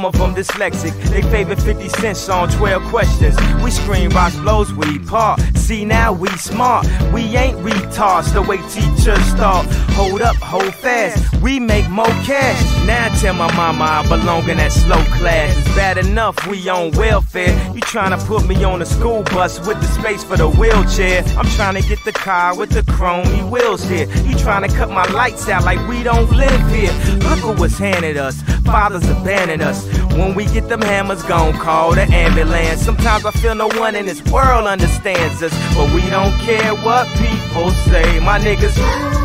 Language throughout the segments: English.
Some of them dyslexic. They favor 50 cents on 12 questions. We scream rocks blows, we part. See now we smart. We ain't retards the way teachers thought. Hold up, hold fast. We make more cash. Now I tell my mama I belong in that slow class. It's bad enough we on welfare. You trying to put me on a school bus with the space for the wheelchair. I'm trying to get the car with the chromey wheels here. You trying to cut my lights out like we don't live here. Look at what's handed us. Fathers abandon us. When we get them hammers gone, call the ambulance. Sometimes I feel no one in this world understands us, but we don't care what people say. My niggas.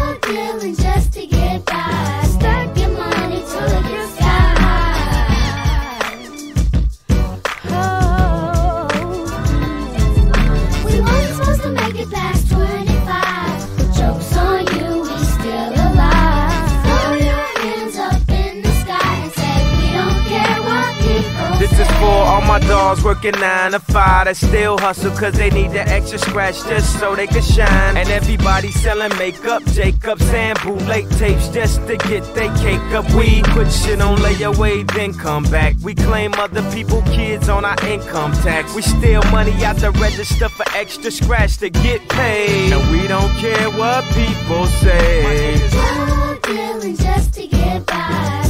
Dogs working nine to five that still hustle cause they need the extra scratch just so they can shine. And everybody selling makeup, Jacobs and bootleg tapes just to get their cake up. We put shit on layaway, then come back. We claim other people kids on our income tax. We steal money out the register for extra scratch to get paid. And we don't care what people say. Dealing just to get by.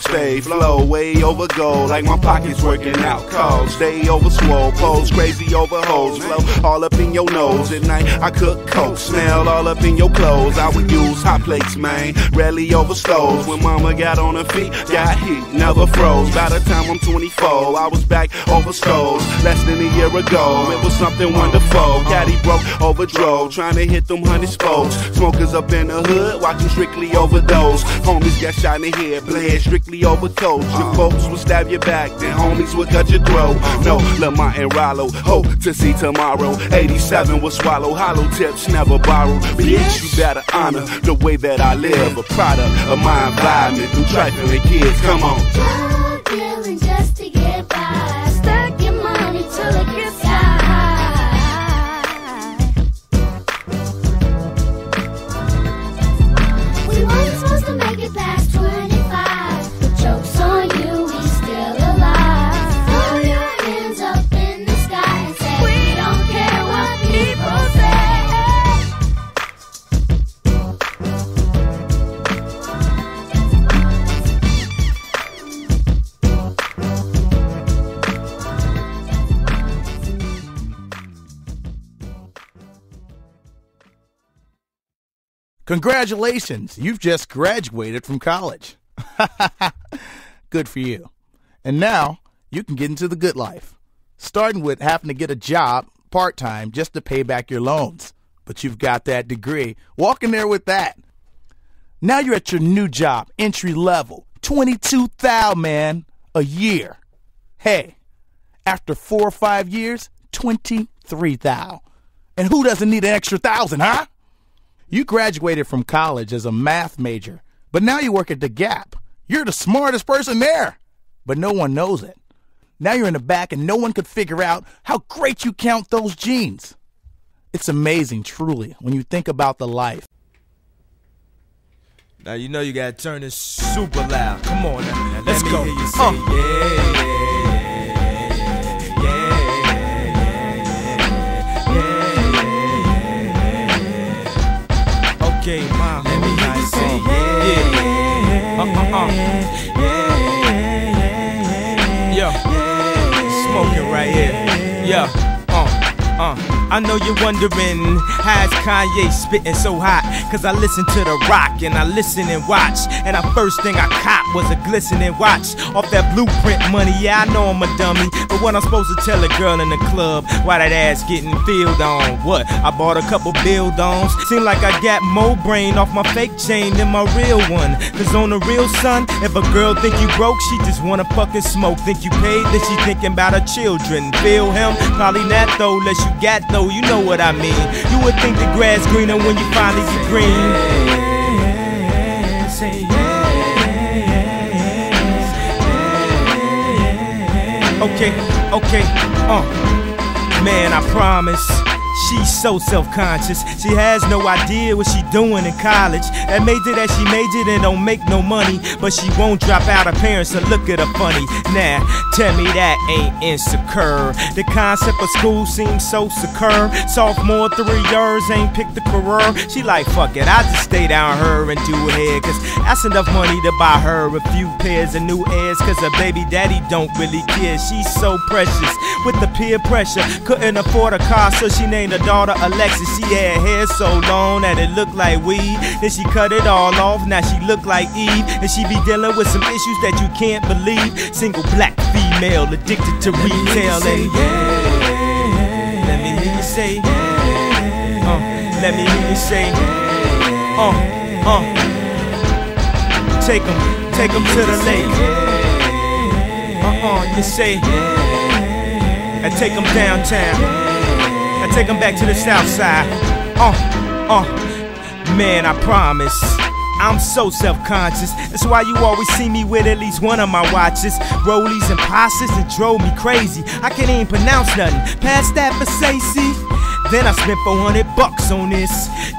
Stay flow way over gold, like my pockets working out cold. Stay over swole, pose crazy over hoes, flow all up in your nose. At night I cook coke, smell all up in your clothes. I would use hot plates, man, rarely over stoves. When mama got on her feet, got heat, never froze. By the time I'm 24, I was back over stoves. Less than a year ago, it was something wonderful. Caddy broke, overdrove, trying to hit them hundred spokes. Smokers up in the hood, watching strictly overdose. Homies got shot in the head, bled strictly overdose. Your folks will stab your back, then homies will cut your throat. No, Lamont and Rollo, hope to see tomorrow. 87 will swallow hollow tips, never borrow. Bitch, you better honor the way that I live. A product of my environment through trifling kids. Come on. We weren't supposed to make it past Congratulations, you've just graduated from college. good for you. And now you can get into the good life, starting with having to get a job part time just to pay back your loans. But you've got that degree. Walk in there with that. Now you're at your new job, entry level, 22,000 man a year. Hey, after 4 or 5 years, 23,000. And who doesn't need an extra thousand, huh? You graduated from college as a math major, but now you work at the Gap. You're the smartest person there, but no one knows it. Now you're in the back and no one could figure out how great you count those jeans. It's amazing, truly, when you think about the life. Now you know you gotta turn this super loud. Come on now. Now Let's let me go. hear you say, Uh. yeah, yeah, yeah. Okay, mom. Let me hear you say, yeah. Uh, uh, uh. Yeah. Smoking right here. Yeah. Uh, uh. I know you're wondering how's Kanye spitting so hot? Cause I listen to the rock and I listen and watch. And the first thing I caught was a glistening watch off that blueprint money. Yeah, I know I'm a dummy, but what I'm supposed to tell a girl in the club why that ass getting filled on? What? I bought a couple build-ons. Seem like I got more brain off my fake chain than my real one. Cause on the real son, if a girl think you broke, she just wanna fucking smoke. Think you paid, then she thinking about her children. Feel him? Probably not though, unless you got though, you know what I mean. You would think the grass greener when you finally get green. Okay, okay, uh. Man, I promise. She's so self-conscious. She has no idea what she doing in college. That major that she majored in don't make no money, but she won't drop out. Her parents will look at her funny. Nah, tell me that ain't insecure. The concept of school seems so secure. Sophomore three years ain't picked a career. She like fuck it, I just stay down her and do hair, cause that's enough money to buy her a few pairs of new airs. Cause her baby daddy don't really care. She's so precious with the peer pressure. Couldn't afford a car, so she named her daughter Alexis. She had hair so long that it looked like weed. Then she cut it all off, now she look like Eve. And she be dealing with some issues that you can't believe. Single black female addicted to retail. Me And yeah, let me hear you say, uh, let me hear you say, uh, uh, take 'em, take 'em to the lake. Uh-uh, you say, and take 'em downtown. I take them back to the south side. Uh, uh, man, I promise. I'm so self-conscious. That's why you always see me with at least one of my watches. Rollies and Pashas that drove me crazy. I can't even pronounce nothing. Past that Versace. Then I spent 400 bucks on this.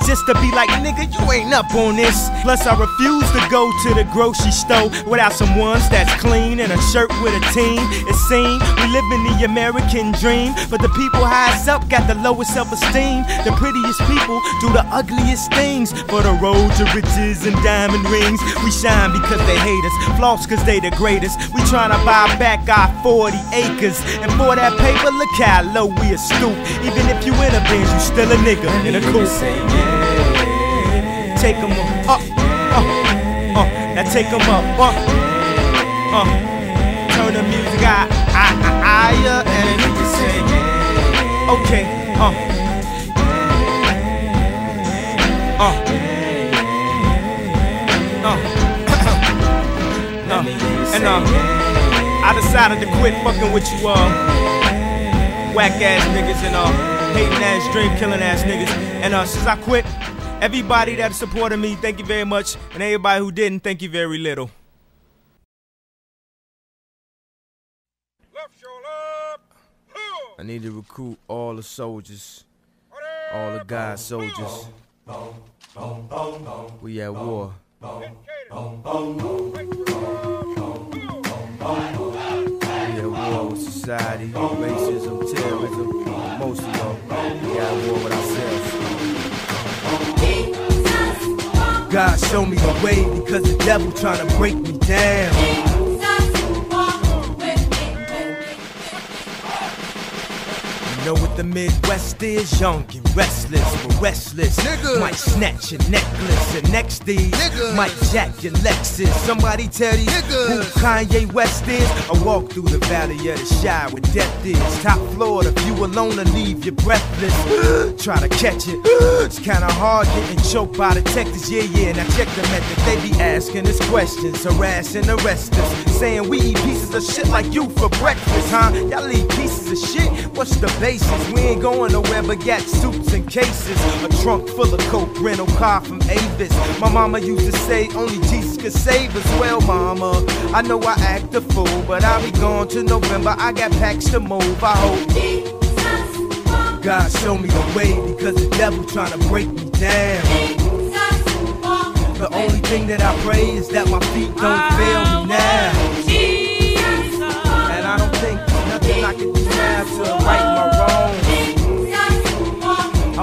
Just to be like, nigga, you ain't up on this. Plus, I refuse to go to the grocery store without some ones that's clean and a shirt with a team. It seems we live in the American dream, but the people highest up got the lowest self esteem. The prettiest people do the ugliest things for the road to riches and diamond rings. We shine because they hate us, floss because they the greatest. We tryna buy back our 40 acres, and for that paper, look how low we are stoop. Even if you in a Benz, you still a nigga in a coupe. Take 'em up, up, uh, uh, now take 'em up, uh, uh, turn the music out, higher, and a nigga say, okay, uh, uh, uh, uh, and uh, I decided to quit fucking with you, uh, whack ass niggas and uh hating ass, dream killing ass niggas. And uh, since I quit, everybody that supported me, thank you very much. And everybody who didn't, thank you very little. I need to recruit all the soldiers, all the guys soldiers. We at war. We at war with society, racism, terrorism, most of y'all. We got war with ourselves. God show me the way because the devil trying to break me down. Know what the Midwest is? Young and restless, but restless. Nigga. Might snatch your necklace, and next day might jack your Lexus. Somebody tell you Nigga. who Kanye West is? I walk through the valley of the Chi where death is. Top floor, the view alone to leave you breathless. Try to catch it. It's kinda hard getting choked by detectives. Yeah, yeah, and I check the method. They be asking us questions, harassing the rest of us. Saying we eat pieces of shit like you for breakfast, huh? Y'all eat pieces of shit? What's the base? We ain't going nowhere but got suits and cases. A trunk full of coke, rental car from Avis. My mama used to say only Jesus could save us. Well, mama, I know I act a fool, but I'll be gone to November. I got packs to move. I hope. God show me the way because the devil trying to break me down. The only thing that I pray is that my feet don't fail me now. And I don't think nothing I can do now to right my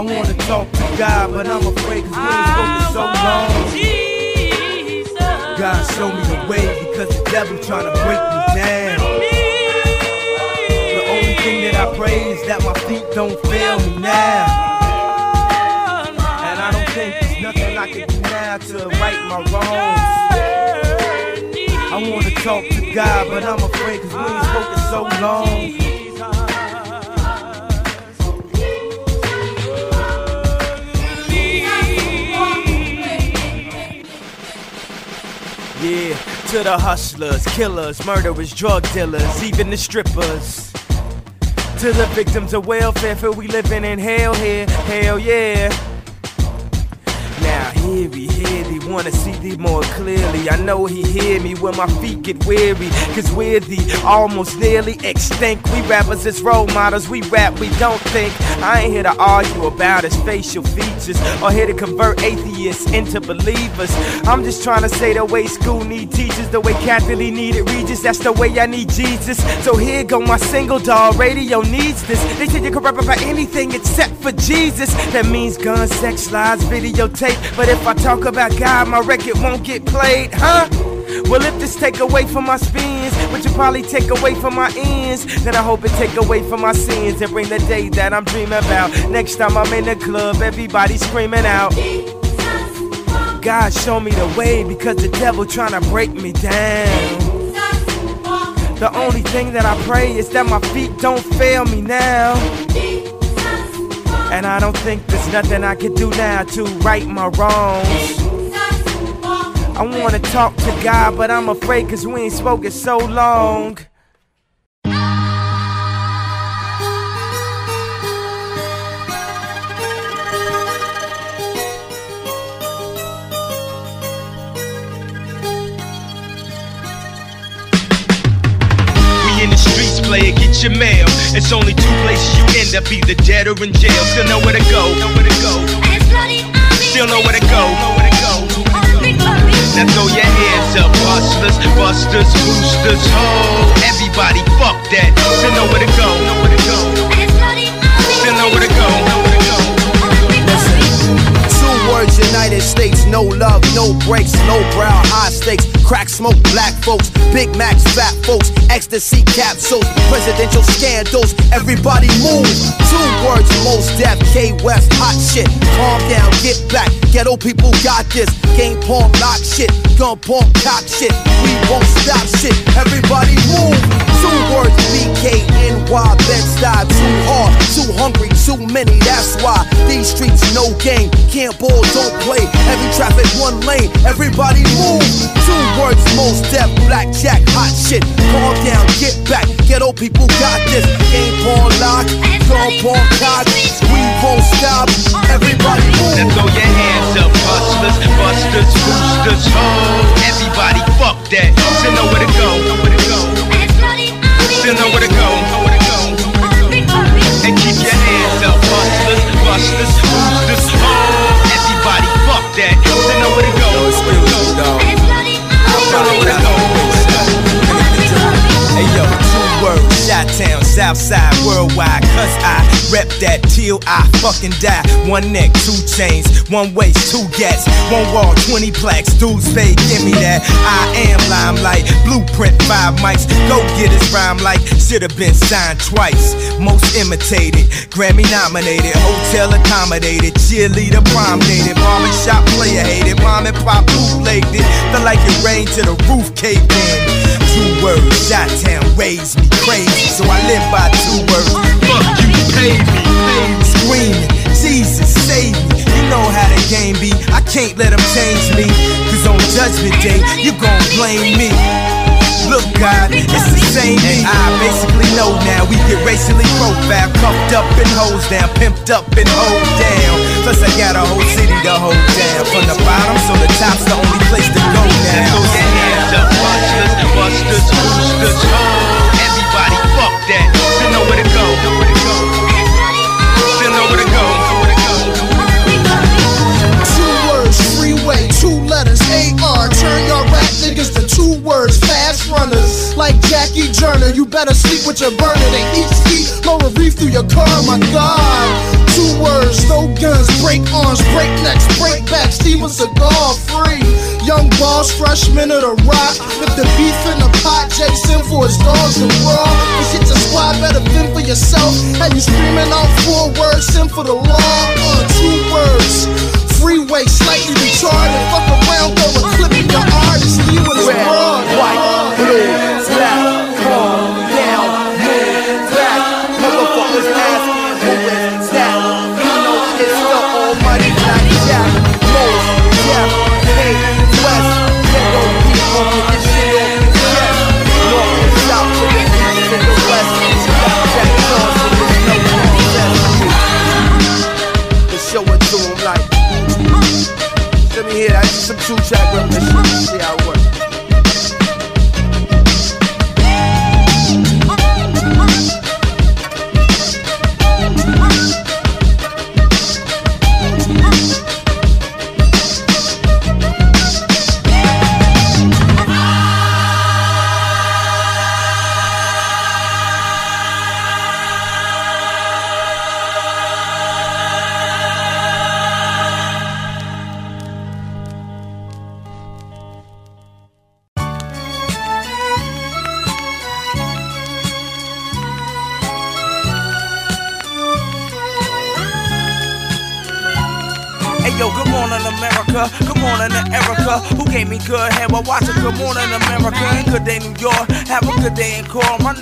wanna talk to God, but I'm afraid cause we ain't spoken so long. God show me the way because the devil trying to break me down. The only thing that I pray is that my feet don't fail me now. And I don't think there's nothing I can do now to right my wrongs. I wanna talk to God, but I'm afraid cause we ain't spoken so long. Yeah, to the hustlers, killers, murderers, drug dealers, even the strippers. To the victims of welfare, feel we living in hell here, hell yeah. Now here me, me, wanna see thee more clearly. I know he hear me when my feet get weary, cause we're the almost nearly extinct. We rappers as role models, we rap, we don't think. I ain't here to argue about his facial features, or here to convert atheists into believers. I'm just trying to say the way school need teachers, the way Kathie Lee needed Regis, that's the way I need Jesus. So here go my single dog, radio needs this. They say you can rap about anything except for Jesus. That means guns, sex, lies, videotape. But if I talk about God, my record won't get played, huh? Well, if this take away from my spins, which will probably take away from my ends, then I hope it take away from my sins and bring the day that I'm dreaming about. Next time I'm in the club, everybody screaming out. God show me the way because the devil trying to break me down. The only thing that I pray is that my feet don't fail me now. And I don't think there's nothing I can do now to right my wrongs. I wanna talk to God, but I'm afraid cause we ain't spoken so long. We in the streets, player, get your mail. It's only two places you end up, either dead or in jail. Still know where to go, know where to go. Still know where to go, know where to go. Now throw your hands up, hustlers, busters, boosters, ho. Everybody, fuck that. Still know where to go. Still know where to go, go. Two words, United States, no love, no breaks, no brow, high stakes, crack smoke, black folks, Big Macs, fat folks, ecstasy capsules, presidential scandals, everybody move. Two words, Mos Def, K West, hot shit, calm down, get back, ghetto people got this, game porn, lock shit, gun porn, cock shit, we won't stop shit, everybody move. Two words, BKNY, Bed-Stuy, too hard, too hungry, too many, that's why. These streets no game, can't ball, don't play, heavy traffic, one lane, everybody move. Two words, Mos Def, blackjack, hot shit, calm down, get back, ghetto people got this, game porn lock, gun porn cock, we won't stop, everybody move. Now throw your hands up, hustlers, busters, boosters, ho. Everybody, fuck that. Still know where to go, to. Still know where to go, to. And keep your hands up, hustlers, busters, boosters, ho. Everybody, fuck that. Still know where to go, to. Still know to where to go. Hey yo, two words, Chi-Town, Southside, worldwide. Cause I rep that till I fucking die. One neck, two chains, one waist, two gats, one wall, 20 plaques. Dudes fake, give me that. I am limelight, blueprint, five mics. Go get his rhyme like should've been signed twice. Most imitated, Grammy nominated, hotel accommodated, cheerleader prom dated, barbershop player hated, mom and pop bootlegged it. Felt like it rained to the roof caved in. Two words, Shot Town raised me crazy, so I live by two words. Fuck pay me. Screaming, Jesus, save me. You know how the game be, I can't let them change me. Cause on Judgment Day, you gon' blame me. Look, God, it's the same me. I basically know now we get racially profiled, cuffed up and hosed down, pimped up and hold down. Plus, I got a whole city to hold down. From the bottom, so the top's the only place to go now. Throw your hands up, busters, busters, boosters, ho. Everybody, fuck that. Still know where to go, Still know where to go. Two words, freeway, two letters, AR. Turn your rap niggas to two words, fast runners. Like Jackie Joyner, you better sleep with your burner. They eat ski, lower reef through your car, my god. Two words, no guns, break arms, break necks, break back, Steven Seagal free. Young boss, freshman of the rock. With the beef in the pot, Jason for his dogs and raw. This shit your squad better fend for yourself. Had you screaming out four words, sin for the law. Uh, two words. Freeway, slightly retarded. Fuck around, go and clip in your artist. You and his Red, broad.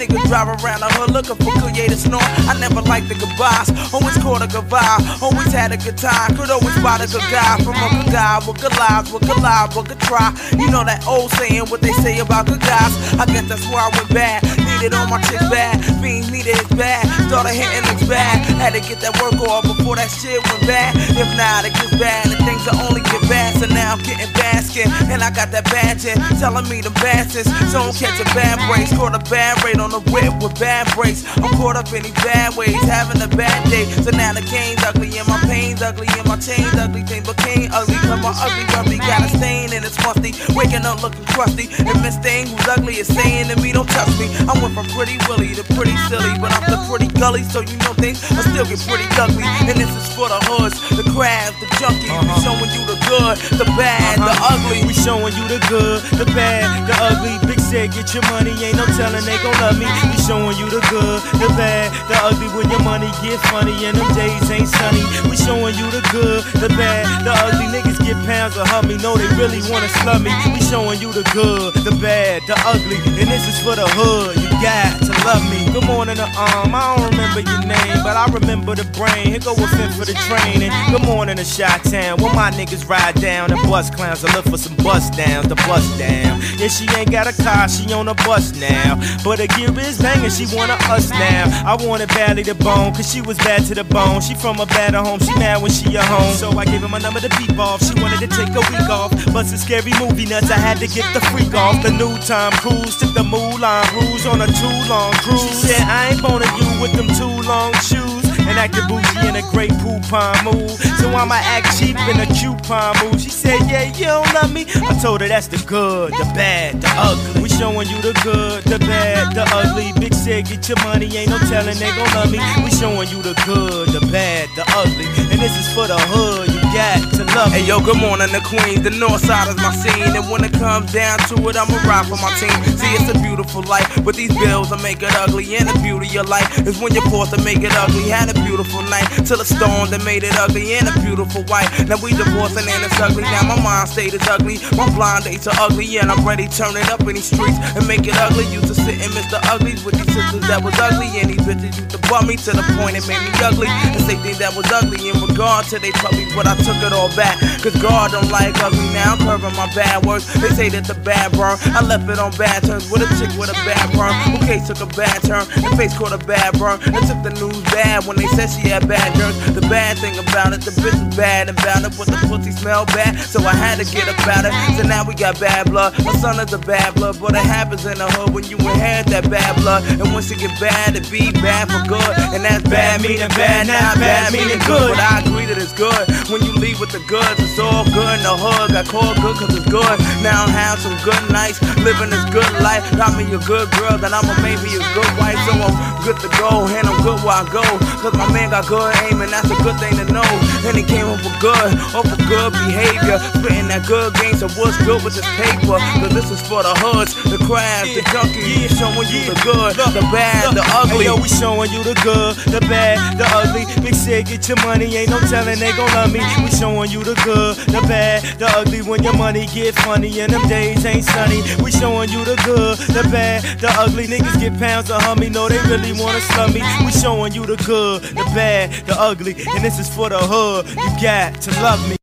Niggas drive around the hood looking for creative snort. I never liked the goodbyes, always caught a good vibe, always had a good time. Could always spot a good guy from a good guy with good lives, with good lives, with good try. You know that old saying, what they say about good guys. I guess that's why I went bad. Needed all my chicks bad, fiends needed it bad. Started hitting looks bad, had to get that work off before that shit went bad. If not, it gets bad and things will only get bad. So now I'm getting basket, and I got that badge in, telling me the bastards. So don't catch a bad break. caught a bad rate on the whip with bad breaks. I'm caught up in these bad ways, having a bad day. So now the game's ugly and my pain's ugly and my chain's ugly. Thing became ugly, cause my ugly ugly got a stain and it's musty. Waking up looking crusty, and Miss Thing who's ugly is saying to me, don't touch me. I went from pretty willy to pretty silly, but I'm the pretty gully, so you know things I still get pretty ugly. And this is for the hoods, the crabs, the junkies. We showing you the good, the bad, the ugly. We showing you the good, the bad, the ugly. Big said, get your money, ain't no telling they gon' love me. We showing you the good, the bad, the ugly. When your money get funny and them days ain't sunny. We showing you the good, the bad, the ugly. Niggas get pounds of hummy, know they really wanna slum me. We showing you the good, the bad, the ugly. And this is for the hood, you got to love me. Good morning to um, I don't remember your name, but I remember the brain. Here go a fit for the train. And good morning to Chi-Town, where my niggas ride down and bust clowns. I look for some bust downs to bust down. Yeah, she ain't got a car, she on a bus now. But her gear is banging, she wanna us now. I wanted badly to bone, cause she was bad to the bone. She from a better home, she mad when she at home. So I gave her my number to beep off. She wanted to take a week off. Bust a scary movie nuts, I had to get the freak off. The new Tom Cruise took the Moulin Rouge on a too long cruise. She said, I ain't boning you with them too long shoes. And acting bougie in a Grey Poupon mood. So I'ma act cheap in a coupon mood. She said, Yeah, you don't love me. I told her that's the good, the bad, the ugly. We showing you the good, the bad, the ugly. Big said, Get your money, ain't no telling they gon' love me. We showing you the good, the bad, the ugly. And this is for the hood, got to love. Hey yo, good morning the Queens. The north side is my scene. And when it comes down to it, I'ma ride for my team. See, it's a beautiful life. But these bills will make it ugly. And the beauty of life is when you're forced to make it ugly. Had a beautiful night till a storm that made it ugly. And a beautiful wife. Now we divorcing and it's ugly. Now my mind state is ugly. My blind dates are ugly. And I'm ready to turn it up in these streets and make it ugly. Used to sit in Mr. Uglies with these sisters that was ugly. And these bitches used to bum me to the point it made me ugly. And say things that was ugly in regard to they puppies. But I took it all back. Cause God don't like ugly now. I'm curving my bad words. They say that the bad burn. I left it on bad terms with a chick with a bad burn. Case took a bad turn. And face caught a bad burn. And took the news bad when they said she had bad germs. The bad thing about it, the bitch is bad about it. But the pussy smell bad. So I had to get about it. So now we got bad blood. My son is a bad blood. But it happens in the hood when you inherit that bad blood. And once it get bad, it be bad for good. And that's bad meaning bad, not bad meaning good. But I agree that it's good. When you leave with the goods, it's all good in the hood. Got called good cause it's good. Now I'm having some good nights, living this good life. Got me a good girl, then I'ma make me a good wife. So I'm good to go, and I'm good where I go. Cause my man got good aim, and that's a good thing to know. And he came up for good, up for good behavior. Spitting that good game, so what's good with this paper? Cause this is for the hoods, the crabs, the junkies. Showing you the good, the bad, the ugly. Hey, yo, we showing you the good, the bad, the ugly. Big said, get your money, ain't no telling they gon' love me. We showing you the good, the bad, the ugly. When your money get funny and them days ain't sunny. We showing you the good, the bad, the ugly. Niggas get pounds of hummy, know they really wanna slum me. We showing you the good, the bad, the ugly. And this is for the hood. You got to love me.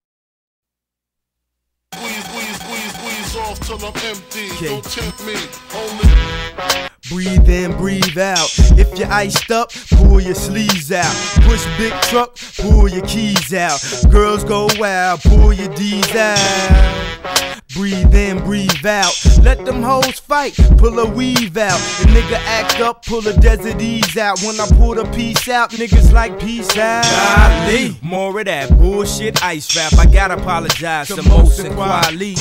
Squeeze, squeeze, squeeze, squeeze off till I'm empty. Okay. Don't tempt me. Only Breathe in, breathe out. If you're iced up, pull your sleeves out. Push big truck, pull your keys out. Girls go wild, pull your D's out. Breathe in, breathe out. Let them hoes fight, pull a weave out. The nigga act up, pull a desert ease out. When I pull the piece out, niggas like peace out. Golly, more of that bullshit ice rap. I gotta apologize to Mos and Kweli.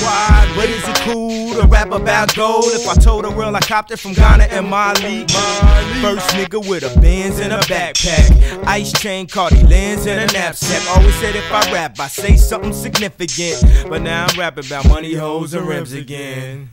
But is it cool to rap about gold? If I told the world I copped it from Ghana and Mali. First nigga with a Benz and a backpack. Ice chain, Cardi lens in a knapsack. Always said if I rap, I say something significant. But now I'm rapping about money, hoes, and rims again.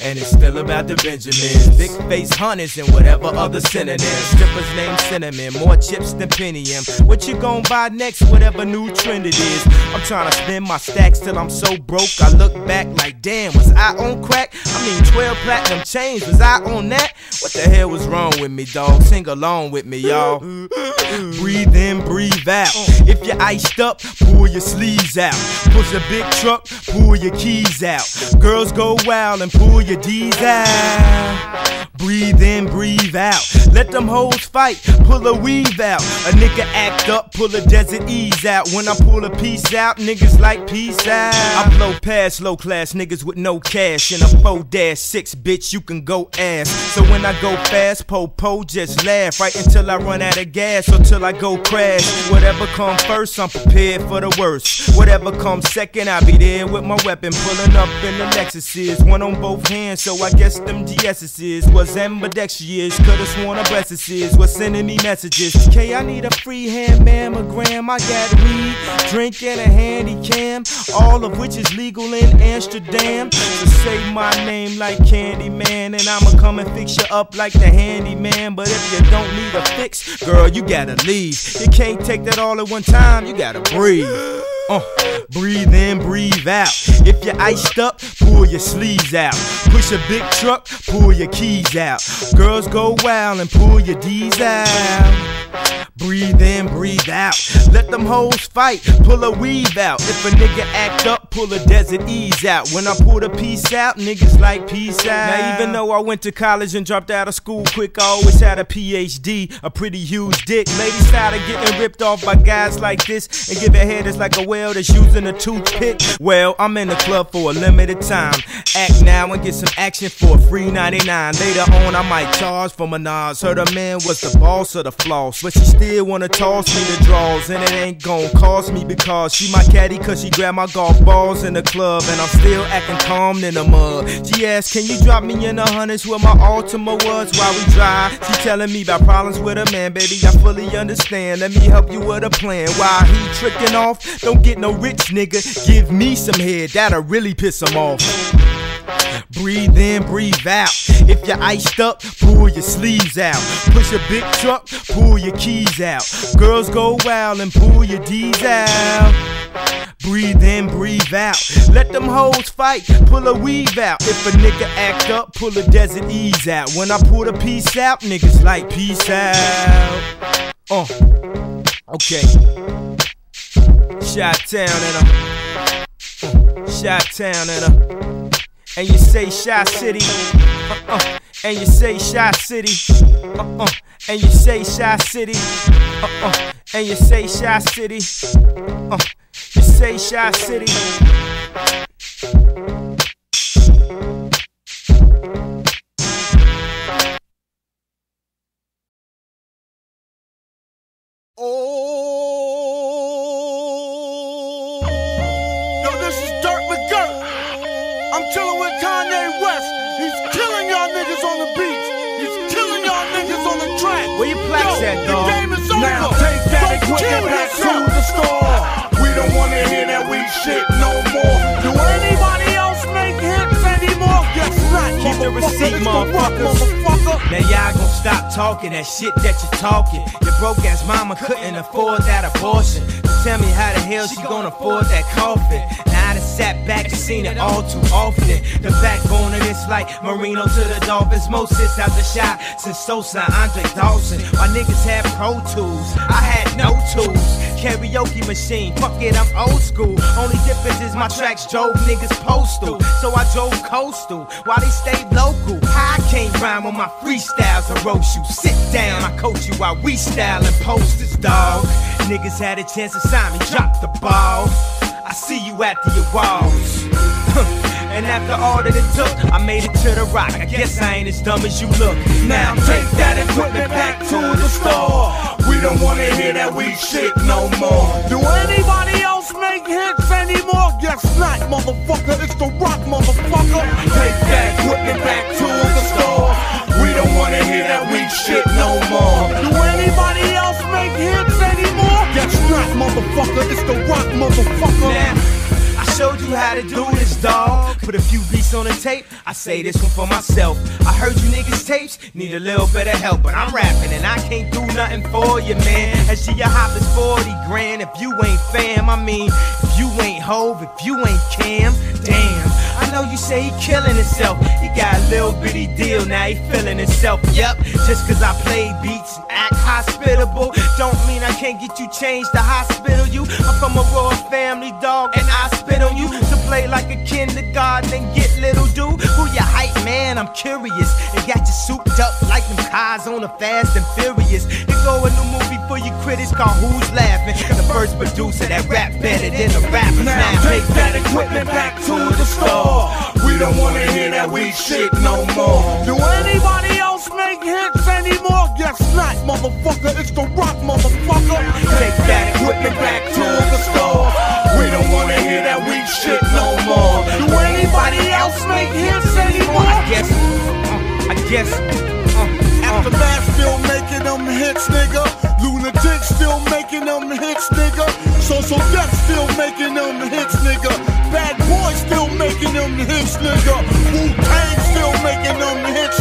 And it's still about the Benjamins. Big face hunters and whatever other synonyms. Strippers named Cinnamon, more chips than Pentium. What you gon' buy next, whatever new trend it is? I'm tryna spend my stacks till I'm so broke. I look back like, damn, was I on crack? I mean, 12 platinum chains, was I on that? What the hell was wrong with me, dog? Sing along with me, y'all. Breathe in, breathe out. If you're iced up, pull your sleeves out. Push a big truck, pull your keys out. Girls go wild and pull your D's out. Breathe in, breathe out. Let them hoes fight, pull a weave out. A nigga act up, pull a desert ease out. When I pull a piece out, niggas like peace out. I blow past low class niggas with no cash. In a 4 dash 6, bitch, you can go ass. So when I go fast, po po, just laugh. Right until I run out of gas or till I go crash. Whatever come first, I'm prepared for the worst. Whatever comes second, I'll be there with my weapon. Pulling up in the Lexuses, one on both hands. So I guess them GS's was ambidextrous. Could've sworn a breastises was sending me messages. K, I need a free hand mammogram. I got weed, drink, and a handy cam. All of which is legal in Amsterdam. So say my name like Candyman, and I'ma come and fix you up like the handyman. But if you don't need a fix, girl, you gotta leave. You can't take that all at one time, you gotta breathe. Uh, breathe in, breathe out. If you're iced up, pull your sleeves out. Push a big truck, pull your keys out. Girls go wild and pull your D's out. Breathe in, breathe out. Let them hoes fight, pull a weave out. If a nigga act up, pull a desert ease out. When I pull the piece out, niggas like peace out. Now, even though I went to college and dropped out of school quick, I always had a PhD, a pretty huge dick. Ladies started getting ripped off by guys like this and giving head is like a whale that's using a toothpick. Well, I'm in the club for a limited time. Act now and get some action for a free 99. Later on, I might charge for ménage. Heard a man was the boss of the floss, but she still wanna toss me the draws, and it ain't gon' cost me because she my caddy, cause she grabbed my golf balls in the club, and I'm still acting calm in the mud. She asked, Can you drop me in the hundreds where my Altima was while we drive? She telling me about problems with a man, baby. I fully understand. Let me help you with a plan. Why he tricking off, don't get no rich nigga. Give me some head, that'll really piss him off. Breathe in, breathe out. If you're iced up, pull your sleeves out. Push a big truck, pull your keys out. Girls go wild and pull your D's out. Breathe in, breathe out. Let them hoes fight, pull a weave out. If a nigga act up, pull a desert ease out. When I pull the piece out, niggas like peace out. Uh, okay. Chi-Town and a. Chi-Town and a and you say Chi City, uh uh, and you say Chi City, uh uh, and you say Chi City, uh uh, and you say Chi City, uh, you say Chi City. Yo, Keep the receipt, motherfucker. Now y'all gon' stop talking that shit that you're talking. Your broke ass mama couldn't afford that abortion. Tell me how the hell she gonna afford that coffin? Now I done sat back and seen it all too often. The backbone of this like Marino to the Dolphins. Moses out the shot since Sosa, Andre Dawson. My niggas had Pro Tools, I had no tools. Karaoke machine, fuck it, I'm old school. Only difference is my tracks drove niggas postal. So I drove coastal while they stayed local. I can't rhyme on my freestyles or roast you. Sit down, I coach you while we styling posters, dog. Niggas had a chance to sign me, drop the ball. I see you after your walls. And after all that it took, I made it to the rock. I guess I ain't as dumb as you look. Now take that equipment back to the store. We don't wanna hear that weak shit no more. Do anybody else make hits anymore? Guess not, motherfucker. It's the rock, motherfucker. Take that equipment back to the store. We don't wanna hear that weak shit no more. Do anybody else make hits anymore? Guess not, motherfucker. It's the rock, motherfucker. I showed you how to do this, dog. Put a few beats on the tape. I say this one for myself. I heard you niggas tapes need a little bit of help, but I'm rapping and I can't do nothing for you, man. And As your hop is 40 grand. If you ain't fam, I mean, if you ain't Hove, if you ain't Cam, damn. I know you say he killing himself. He got a little bitty deal, now he feeling himself. Yep, just cause I play beats and act hospitable, don't mean I can't get you changed to hospital you. I'm from a royal family, dog, and I spit on you to play like a kindergarten and get little dude. Who you hype, man? I'm curious. And got you souped up like them cars on a Fast and Furious. It go a new movie for you critics called Who's Laughing. The first producer that rap better than the rappers. Now take that equipment back to the store. We don't wanna hear that weak shit no more. Do anybody else make hits anymore? Guess not, motherfucker. It's the rock, motherfucker. Take that equipment back to the store. We don't wanna hear that weak shit no more. Do anybody else make hits anymore? I guess, uh, I guess, uh, Aftermath still making them hits, nigga. Lunatic still making them hits, nigga. Social Death still making them hits, nigga. Them hits, nigga. Wu Tang still making them hits,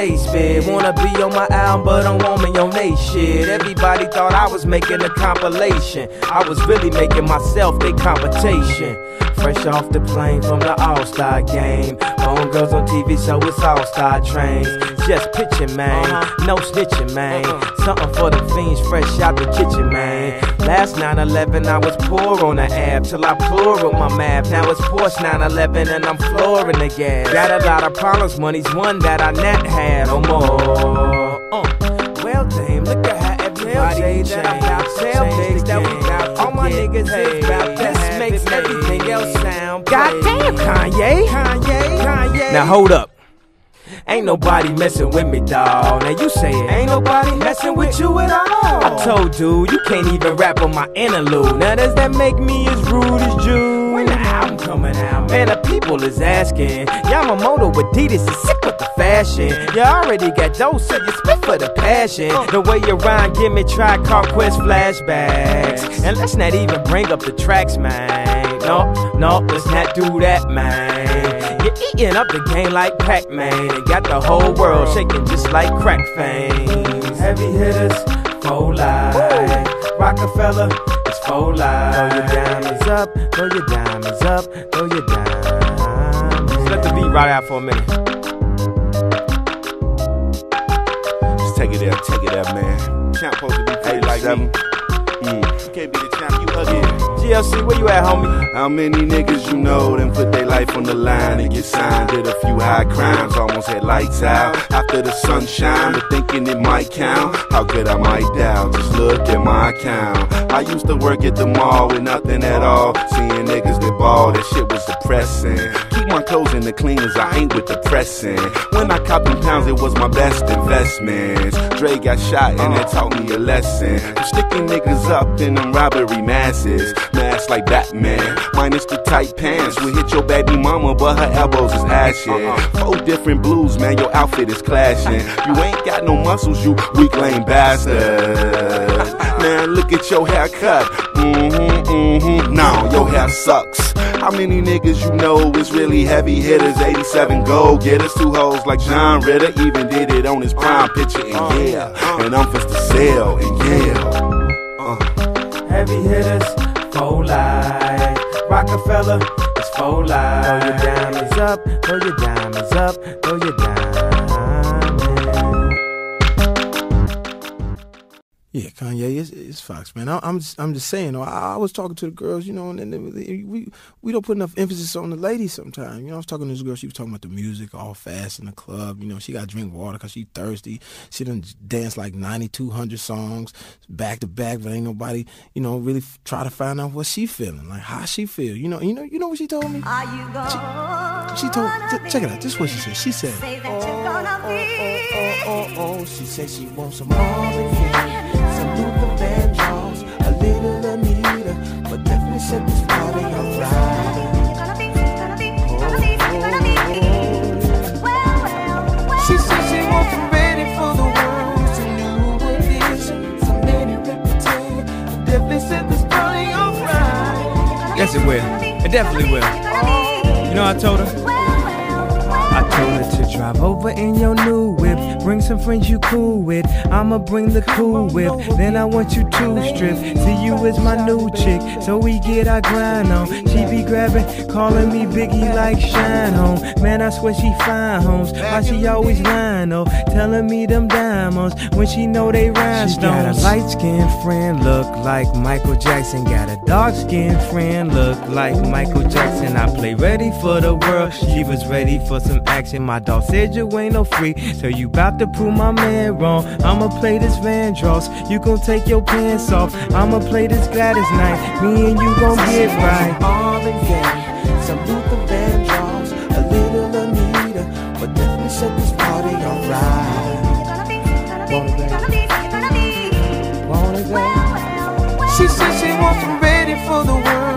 the way that they spit. Wanna be on my album, but I'm on me on they shit. Everybody thought I was making a compilation. I was really making myself their competition. Fresh off the plane from the All Star game. Homegirls on TV, so it's All Star trains. Just pitching, man. Uh-huh. No snitching, man. Uh-uh. Something for the fiends fresh out the kitchen, man. Last 9-11, I was poor on the app till I pour with my math. Now it's Porsche 911 and I'm flooring the gas. Got a lot of problems, money's one that I not had no more. Uh, well, damn, look at how everybody changed. That about to tell pigs that we got all my niggas is about This makes everything else sound. Goddamn, Kanye. Kanye. Kanye. Now hold up. Ain't nobody messing with me, dawg. Now you say it. Ain't nobody messing with you at all. I told dude, you can't even rap on my interlude. Now does that make me as rude as Jude? When the album coming out, man, the people is asking. Yamamoto Adidas is sick with the fashion. You already got those, so you spit for the passion. The way you rhyme, give me try conquest flashbacks. And let's not even bring up the tracks, man. No, no, let's not do that, man. You're eating up the game like Pac-Man and got the whole world shaking just like crack fangs. Heavy hitters, for life. Rockefeller, it's for life. Throw your diamonds up, throw your diamonds up, throw your diamonds. Just Let the beat ride out for a minute. Just Take it there, take it there, man. Champ supposed to be paid like me. Mm. You can't be the champ, you ugly. GLC, where you at, homie? How many niggas you know then put their life on the line and get signed? Did a few high crimes, almost had lights out. After the sunshine, but thinking it might count. How good I might doubt, just look at my account. I used to work at the mall with nothing at all. Seeing niggas that ball, that shit was depressing. Keep my clothes in the cleaners, I ain't with the pressing. When I copped them pounds, it was my best investments. Dre got shot and that taught me a lesson. I'm sticking niggas up in them robbery masses. Mask like Batman, minus the tight pants. We hit your baby mama, but her elbows is ashes. Four different blues, man, your outfit is clashing. You ain't got no muscles, you weak lame bastard. Man, look at your haircut. Mm-hmm, mm-hmm. Now your hair sucks. How many niggas you know is really heavy hitters? 87 gold getters, two hoes like John Ritter. Even did it on his prime picture, and yeah. And I'm for to sell, and yeah. Uh. Heavy hitters, full life. Rockefeller, it's full life. Throw your diamonds up, throw your diamonds up, throw your diamonds. Yeah, Kanye, it's, it's Fox, man. I, I'm just, I'm just saying. I, I was talking to the girls, you know, and then they- we we don't put enough emphasis on the ladies sometimes. You know, I was talking to this girl. She was talking about the music, all fast in the club. You know, she got to drink water because she thirsty. She done dance like 9,200 songs back to back, but ain't nobody, you know, really f- try to find out what she feeling, like how she feel. You know, you know, you know what she told me. She, she told. ch- check it out. This is what she said. She said, oh oh oh, oh, oh, oh, oh, oh. She said she wants some Marvin Luther Vandross, a little Anita, but definitely set this party alright. She said she some ready for the world, party alright. Yes, it will. It definitely will. You know, I told her. To drive over in your new whip. Bring some friends you cool with. I'ma bring the cool whip. Then I want you to strip. See you as my new chick. So we get our grind on. She be grabbing, calling me Biggie like Shine Home. Man, I swear she fine homes. Why she always rhino? Oh? Telling me them diamonds when she know they rhinestones. She got a light skinned friend look like Michael Jackson. Got a dark skinned friend look like Michael Jackson. I play ready for the world. She was ready for some action. My dog said you ain't no free. So you bout to prove my man wrong. I'ma play this Vandross. You gon' take your pants off. I'ma play this Gladys night. Me and you gon' get right. Marvin Gaye, some Luther Vandross, a little Anita, but definitely set this party alright. Babe? She said she some ready for the world,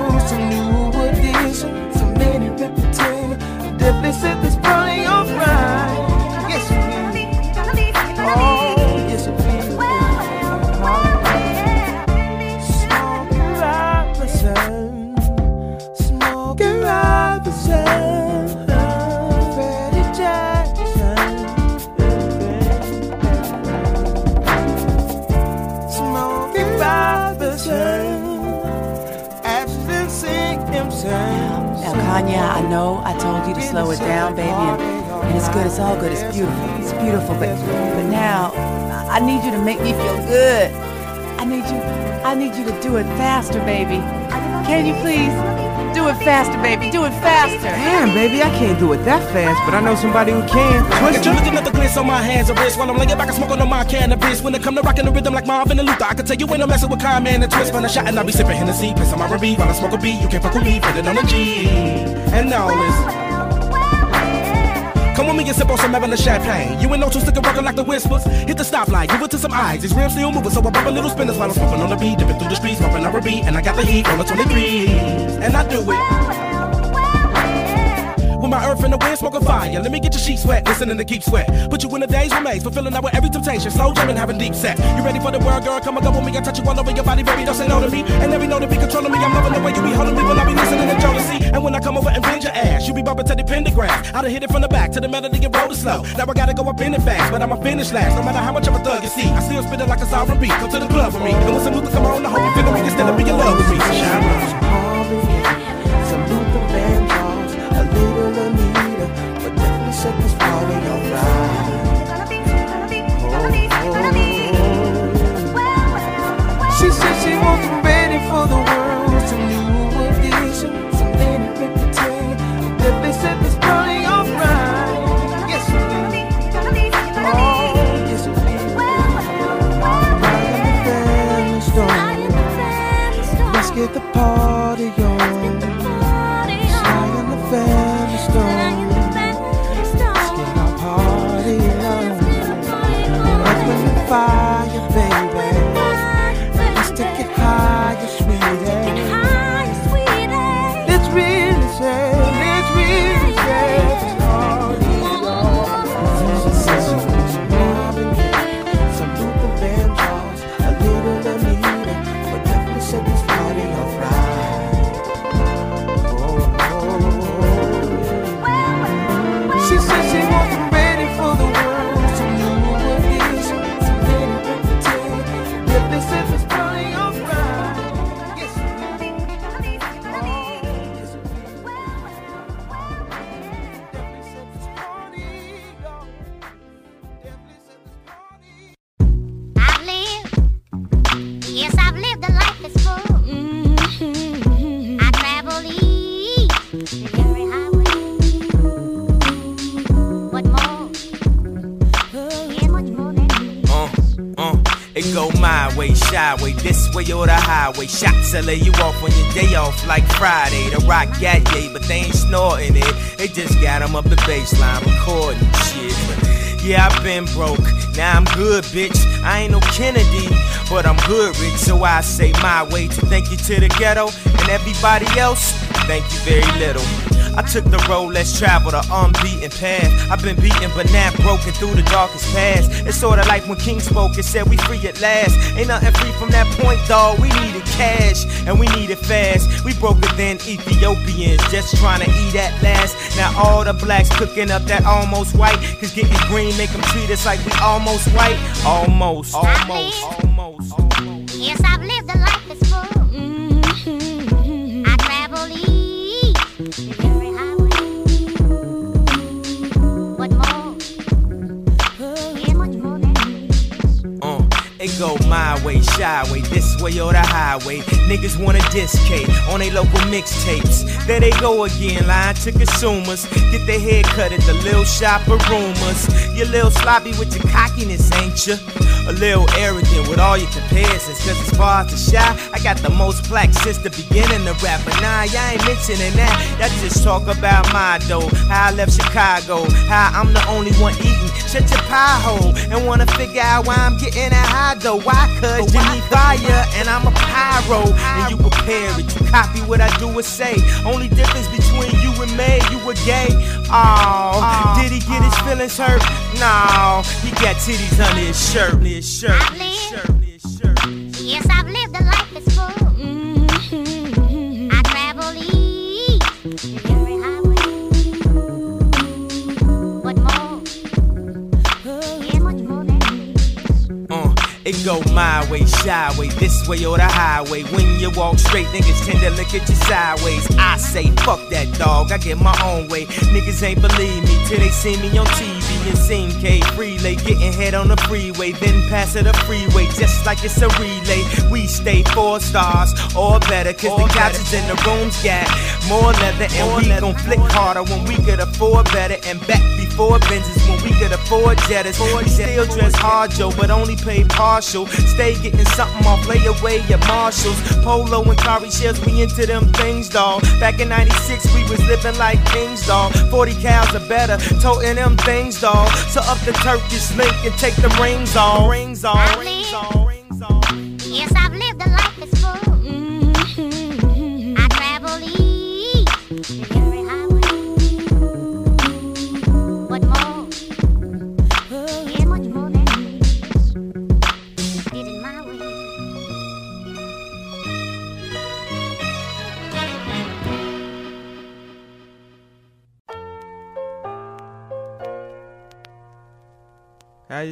slow it down, baby, and, and it's good. It's all good. It's beautiful. It's beautiful. But but now, I I need you to make me feel good. I need you. I need you to do it faster, baby. Can you please do it faster, baby? Do it faster. Damn, baby, I can't do it that fast, but I know somebody who can. If you looking at the glitz on my hands and wrists While I'm laying back and smoking on my cannabis When it come to rocking the rhythm like Marvin and Luther I can tell you ain't no messing with Kyle-Man and Twist When I shot and I be sipping Hennessy Piss on my R&B While I smoke a beat You can't fuck with me Put it on the G And now listen Come with me and sip on some Evelyn champagne. You ain't no two sticker working like the whispers. Hit the stoplight, give it to some eyes. These rims still moving, so I bump a little spinners while I'm smoking on the beat. Dipping through the streets, bumping R&B, and I got the heat on the 23. And I do it. My earth in the wind, smoking fire. Let me get your sheets wet, listening to keep sweat. Put you in the days remains, fulfilling out with every temptation. Slow jamming, having deep set. You ready for the world, girl? Come and go with me. I touch you all over your body, baby. Don't say no to me. And every know to be controlling me. I'm loving the way you be holding me when I be listening to jealousy. And when I come over and bend your ass, you be bumping to the pentagram. I done hit it from the back to the melody and roll it slow. Now I gotta go up in it fast, but I'ma finish last. No matter how much of a thug you see, I still spit it like a sovereign beat. Come to the club with me. And when some Luther come on, I hope you feeling me instead of be in love with me. Shine She said she wants some Benny for the this way or the highway. Shots lay you off on your day off like Friday. The rock got yay, but they ain't snorting it. They just got 'em up the baseline recording shit. Yeah, I've been broke. Now I'm good, bitch. I ain't no Kennedy, but I'm good, rich. So I say my way to thank you to the ghetto and everybody else. Thank you very little. I took the road less traveled, the unbeaten path. I've been beaten, but not broken through the darkest past. It's sorta like when King spoke and said we free at last. Ain't nothing free from that point, dawg. We needed cash and we needed fast. We broker than Ethiopians, just trying to eat at last. Now all the blacks cooking up that almost white. Cause getting green make them treat us like we almost white. Almost, almost, almost. Way, shy way, this way or the highway. Niggas wanna K on they local mixtapes. There they go again, lying to consumers. Get their hair cut at the little shop of rumors. You little sloppy with your cockiness, ain't ya? A little arrogant with all your comparisons. Cause as far as the shy, I got the most plaques since the beginning of rap. But nah, y'all ain't mentioning that. Y'all just talk about my dough. How I left Chicago. How I'm the only one eating. Shut your pie hole. And wanna figure out why I'm getting a high though. Why? Cause you need fire and I'm a pyro. And you prepare it. You copy what I do or say. Only difference between you and me, you were gay. Oh, did he get his feelings hurt? No, he got titties under his shirt. His shirt. I've lived. Yes, I've lived go my way, shy way, this way or the highway. When you walk straight, niggas tend to look at you sideways. I say, fuck that dog, I get my own way. Niggas ain't believe me till they see me on TV and seen K relay, getting head on the freeway, then pass it a freeway, just like it's a relay. We stay four stars or better, cause the couches in the rooms got more leather, and we gon' flick harder when we could afford better, and back before Benzes when we could afford Jettas. We still dress hard, Joe, but only pay partial. Stay getting something off, lay away your Marshalls. Polo and Kari shells, we into them things, dawg. Back in 96, we was living like kings, dawg. 40 cows are better, toting them things, dawg. So up the Turkish link and take them rings off. Rings off. Rings off.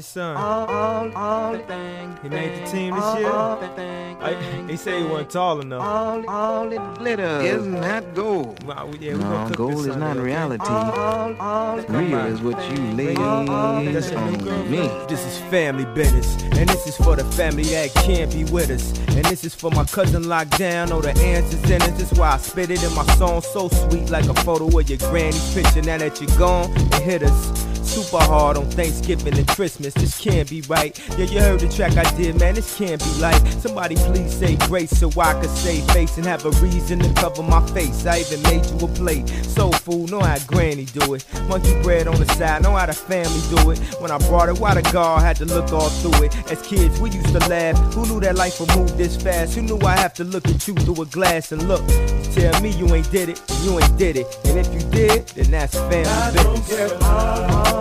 How your son? All, all, all thing. He made the team this year? All the thing. I- he said he wasn't tall enough. All, all it glitters. Isn't that gold? Well, we- yeah, we no, cook gold is not reality. All, all the Real is what you lay That's your new on me. This is family business, and this is for the family that can't be with us. And this is for my cousin locked down, all the answers in it. That's why I spit it in my song so sweet like a photo of your granny's picture. Now that you're gone, it hit us. Super hard on Thanksgiving and Christmas. This can't be right. Yeah, you heard the track I did, man. This can't be like. Somebody please say grace so I could save face and have a reason to cover my face. I even made you a plate. Soul food, know how granny do it. Monkey bread on the side, know how the family do it. When I brought it, why the guard had to look all through it. As kids, we used to laugh. Who knew that life would move this fast? Who knew I have to look at you through a glass and look? Tell me you ain't did it, you ain't did it. And if you did, then that's family business.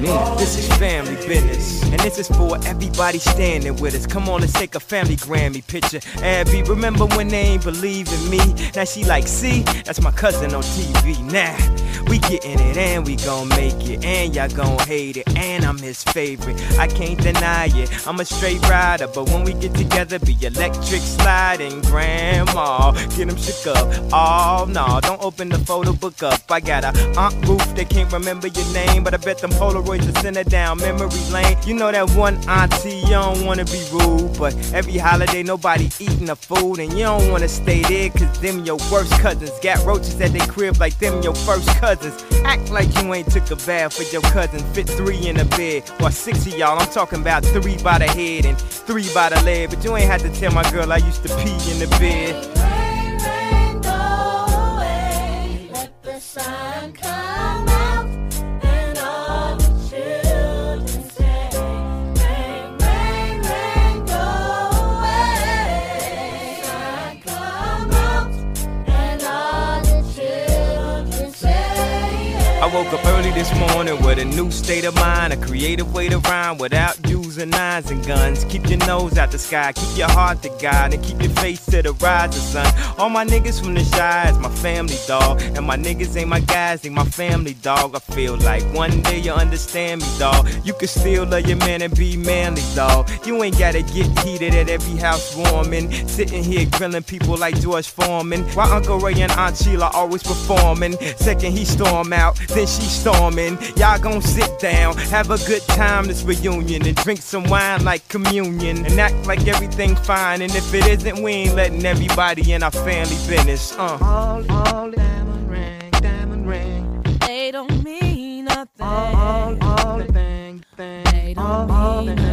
me. This is family business, and this is for everybody standing with us. Come on, let's take a family Grammy picture. Abby, remember when they ain't believe in me? Now she like, see, that's my cousin on TV. Nah, we getting it and we gon' make it, and y'all gon' hate it, and I'm his favorite. I can't deny it. I'm a straight rider, but when we get together, be electric sliding. Grandma, get him shook up. Oh no, don't open the photo book up. I got a uh, Aunt Ruth, they can't remember your name, but I bet them Polaroid to send her down memory lane. You know that one auntie, you don't wanna be rude, but every holiday nobody eating the food, and you don't wanna stay there, cause them your worst cousins. Got roaches at their crib like them your first cousins. Act like you ain't took a bath with your cousin, fit three in a bed. Or six of y'all, I'm talking about three by the head and three by the leg, but you ain't had to tell my girl I used to pee in the bed. Woke up early this morning with a new state of mind, a creative way to rhyme without using nines and guns. Keep your nose out the sky, keep your heart to God, and keep your face to the rising sun. All my niggas from the shy is my family, dog. And my niggas ain't my guys, they my family, dog. I feel like one day you'll understand me, dog. You can still love your man and be manly, dog. You ain't gotta get heated at every house warming. Sitting here grilling people like George Foreman. While Uncle Ray and Aunt Sheila always performing. Second he storm out, then she storming. Y'all gon' sit down, have a good time this reunion, and drink some wine like communion, and act like everything fine. And if it isn't, we ain't letting everybody in our family business. Uh. All, all diamond ring, diamond ring. They don't mean nothing. All, all the thing, thing. They don't all, mean the thing,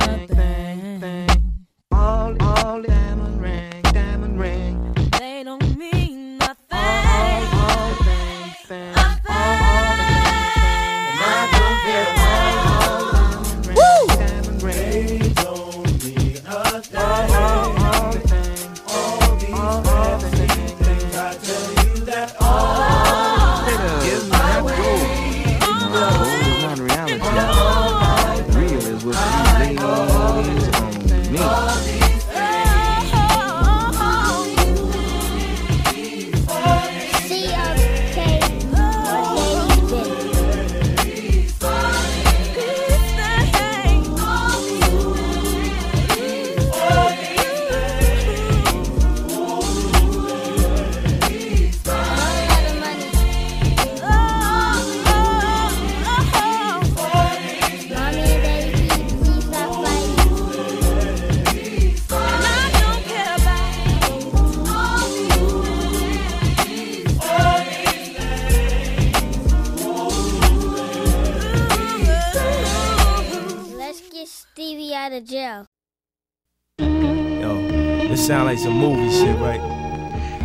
this sound like some movie shit, right?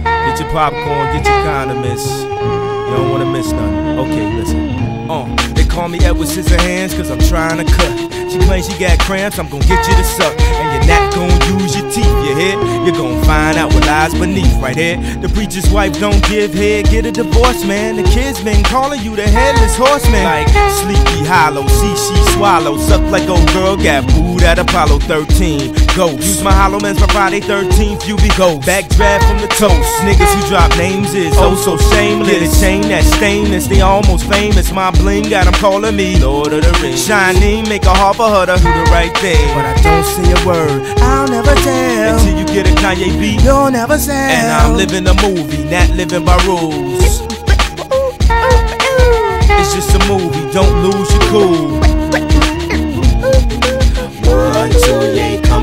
Get your popcorn, get your condiments. You don't wanna miss nothing. Okay, listen. Uh, they call me Edward Scissorhands cause I'm trying to cut. She claims she got cramps, I'm gonna get you to suck. And you're not gonna use your teeth, you hear? You're gonna find out what lies beneath right here. The preacher's wife don't give head, get a divorce, man. The kids been calling you the headless horseman. Like sleepy hollow, see she swallow. Suck like old girl, got booed at Apollo 13. Ghost. Use my hollow mans for Friday 13th, you be ghost. Backdraft from the toast. Niggas who drop names is oh so shameless. Get a chain that's stainless, they almost famous. My bling got them calling me Lord of the Rings. Shining, make a heart for her to do the right thing. But I don't say a word, I'll never tell. Until you get a Kanye beat, you'll never sell. And I'm living a movie, not living by rules. It's just a movie, don't lose your cool.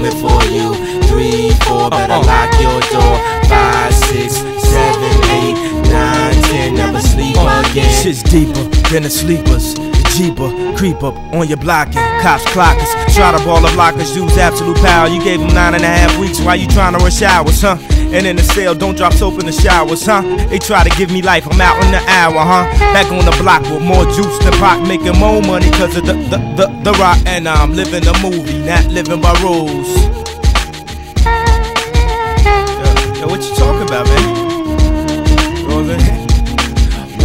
Coming for you. Three, four, better lock your door. Five, six, seven, eight, nine, ten, never sleep uh, again. Shit's deeper than the sleepers. Jeeper, creep up on your blocking. Cops clockers, try to ball of lockers, use absolute power. You gave them nine and a half weeks. Why you trying to rush hours, huh? And in the cell, don't drop soap in the showers, huh? They try to give me life, I'm out in the hour, huh? Back on the block with more juice than Pac, making more money cause of the, the, the, the rock. And I'm living a movie, not living by rules. Yo, yo, what you talking about, man? Roll it.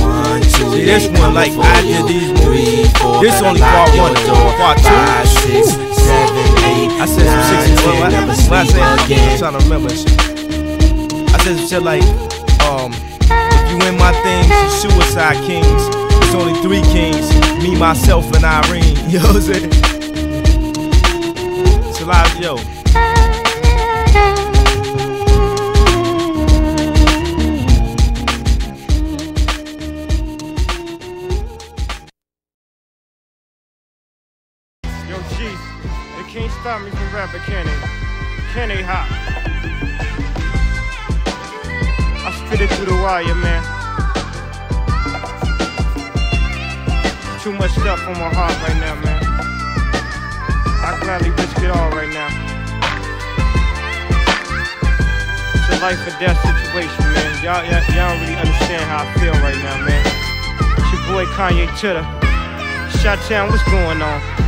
One, See, this one, like, I did these Three, four, This only part one, door. part two. Five, six, seven, eight, I said some ten, Well, never I, I said, I'm trying to remember shit. Said shit like, um, if you in my things, you suicide kings. There's only three kings, me, myself, and Irene. You know what I'm saying? It's a lot, yo. Chief. They can't stop me from rapping Kenny. Kenny hot. I wire, man. Too much stuff on my heart right now, man. I gladly risk it all right now. It's a life or death situation, man. Y'all, y'all, y'all don't really understand how I feel right now, man. It's your boy Kanye Chitter. Shot Town, what's going on?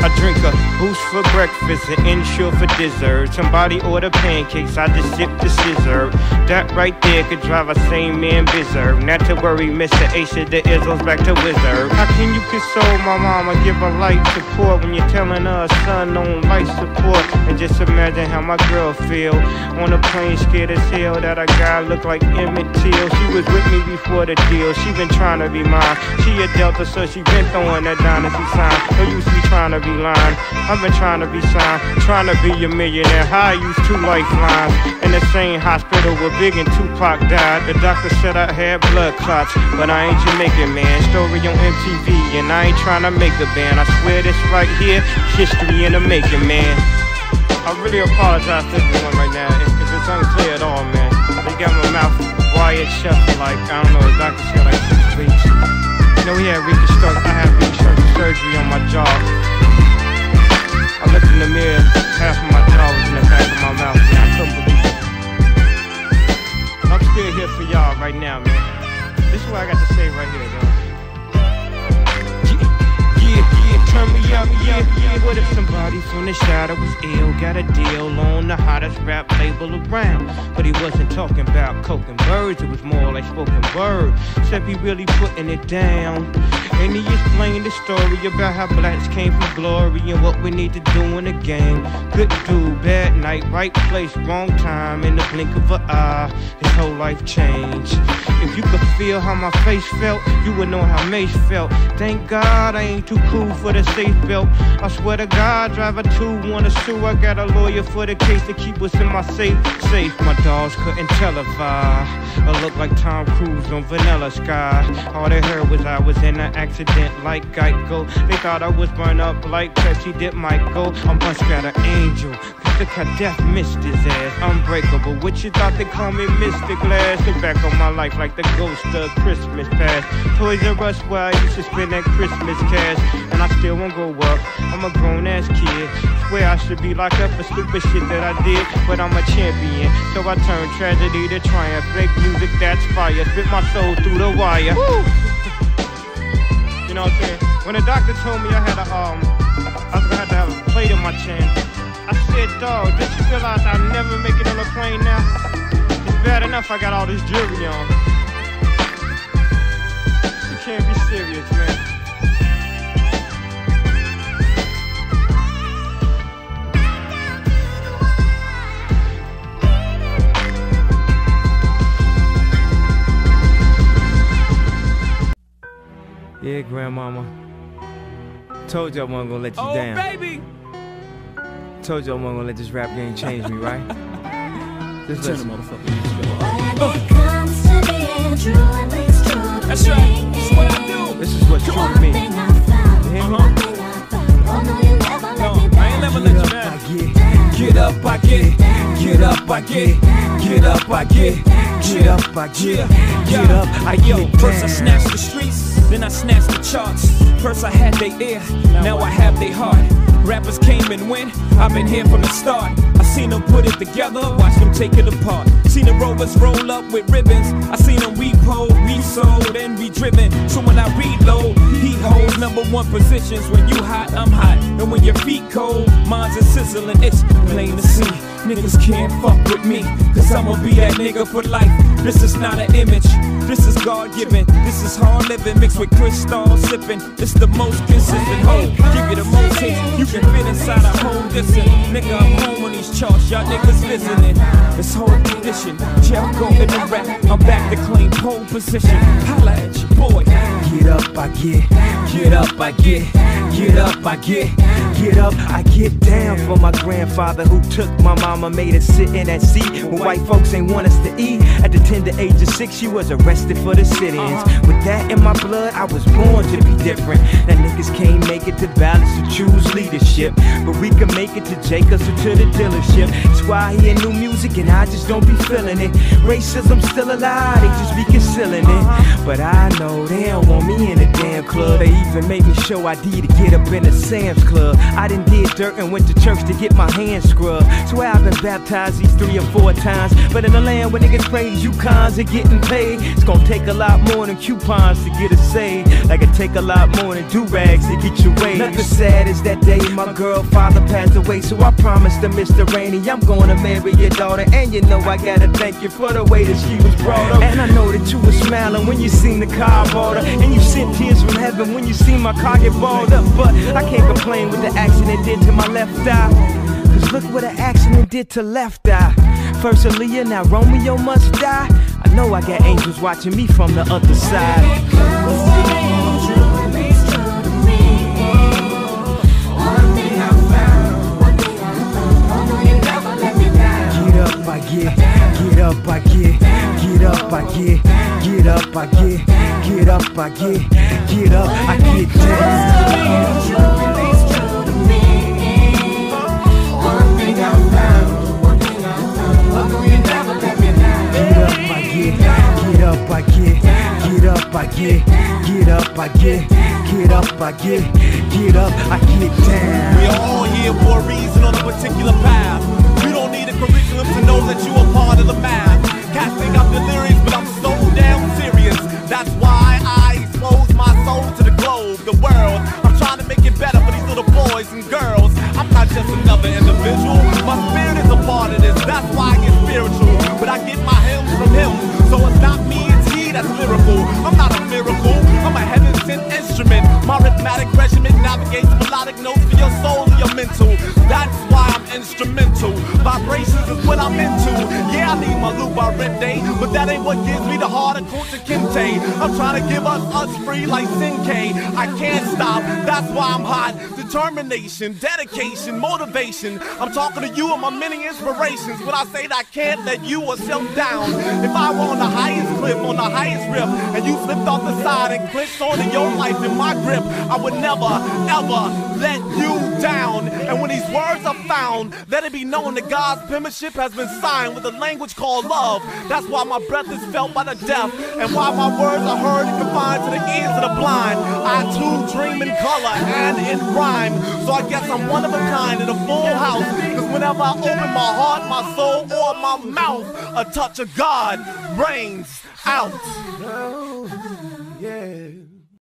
I drink a boost for breakfast and insure for dessert. Somebody order pancakes, I just sip the scissor. That right there could drive a sane man berserk. Not to worry, Mr. Ace the Izzles back to Wizard. How can you console my mama, give her light support when you're telling her son on life support? And just imagine how my girl feel on a plane, scared as hell that a guy look like Emmett Till. She was with me before the deal. She been trying to be mine. She a Delta, so she been throwing that dynasty sign. No use me trying to be lying. I've been trying to be signed, trying to be a millionaire. How I used two lifelines in the same hospital where Big and Tupac died. The doctor said I had blood clots, but I ain't Jamaican, man. Story on MTV, and I ain't trying to make a band. I swear this right here, history in the making, man. I really apologize to everyone right now if, if it's unclear at all, man. They got my mouth wired shut for like, I don't know, the doctor said like six weeks. You know, we had reconstruct, I had reconstructive surgery on my jaw. I looked in the mirror, half of my jaw was in the back of my mouth, man. I couldn't believe it. I'm still here for y'all right now, man. This is what I got to say right here, though. Turn me up, yeah. What if somebody from the shadow was ill? Got a deal on the hottest rap label around. But he wasn't talking about coke and birds, it was more like spoken word. Except he really putting it down. And he explained the story about how blacks came from glory and what we need to do in the game. Good dude, bad night, right place, wrong time. In the blink of an eye, his whole life changed. If you could feel how my face felt, you would know how Mace felt. Thank God I ain't too cool for the safe belt. I swear to God, driver two wanna sue. I got a lawyer for the case to keep us in my safe. Safe, my dogs couldn't televise. I look like Tom Cruise on Vanilla Sky. All they heard was I was in an accident like Geico. They thought I was burned up like Pepsi did Michael. I'm much better angel. Cut death missed his ass. Unbreakable. What you thought they call me Mr. Glass? Look back on my life like the ghost of Christmas past. Toys R Us where I used to spend that Christmas cash. And I still won't go up. I'm a grown ass kid. Swear I should be locked up for stupid shit that I did. But I'm a champion. So I turn tragedy to triumph. Make music that's fire. Spit my soul through the wire. You know what I'm saying? When the doctor told me I had a um, I was gonna have to have a plate in my chin. I said, dog, did you realize I'll never make it on a plane now? It's bad enough I got all this jewelry on. You can't be serious, man. Yeah, grandmama. Told you I wasn't gonna let you Oh, down. baby. I told you I wasn't gonna let this rap game change me, right? Just Tell listen. the That's right. That's what I do. This is what's true to me. You hear oh, me? I ain't never let you down. Get up, I get, get up, I get, get up, I get, get up, I get, get up, I Yo, get. first I snatched the streets, then I snatched the charts. First I had their ear, now I have their heart. Rappers came and went, I've been here from the start. I seen them put it together, watch them take it apart. Seen the rovers roll up with ribbons. I seen them repo, resold, and redriven. So when I reload, he holds number one positions. When you hot, I'm hot. And when your feet cold, mine's a sizzling. It's plain to see. Niggas can't fuck with me, cause I'ma be that nigga for life. This is not an image, this is God given. This is hard living mixed with crystal sipping. It's the most consistent hoe. Give you the most hits, you can fit inside a whole distance. Nigga, I'm home on these charts, y'all niggas visiting. It's whole condition, go in the rap. I'm back to claim pole position. Holla at your boy. Get up, I get, get up, I get, get up, I get, get up, I get down for my grandfather who took my mama, made us sit in that seat when white folks ain't want us to eat. At the tender age of six, she was arrested for the sit-ins. Uh-huh. With that in my blood, I was born to be different. That niggas can't make it to balance to choose leadership, but we can make it to Jacobs or to the dealership. That's why I hear new music and I just don't be feeling it. Racism still alive, they just be concealing it. Uh-huh. But I know they don't want me in the damn club. They even made me show ID to get up in the Sam's Club. I done did dirt and went to church to get my hands scrubbed. Swear I've been baptized these three or four times. But in the land where niggas praise you cons are getting paid, it's gonna take a lot more than coupons to get us saved. Like it take a lot more than do rags to get your way. Nothing sad is that day my girl father passed away. So I promised to Mr. Rainey I'm gonna marry your daughter. And you know I gotta thank you for the way that she was brought up. And I know that you were smiling when you seen the car bought her. And you sent tears from heaven when you seen my car get balled up. But I can't complain with the accident did to my left eye. Cause look what an accident did to left eye. First Aaliyah, now Romeo must die. I know I got angels watching me from the other side. I get, get up, I get, get up, I get, get up, I get, get up, I get, get up, I get down. Get motivation. I'm talking to you and my many inspirations, but I say that I can't let you or self down. If I were on the highest cliff, on the highest rip, and you slipped off the side and clinched onto your life in my grip, I would never, ever let. And when these words are found, let it be known that God's penmanship has been signed with a language called love. That's why my breath is felt by the deaf, and why my words are heard and confined to the ears of the blind. I too dream in color and in rhyme, so I guess I'm one of a kind in a full house. Cause whenever I open my heart, my soul, or my mouth, a touch of God rains out.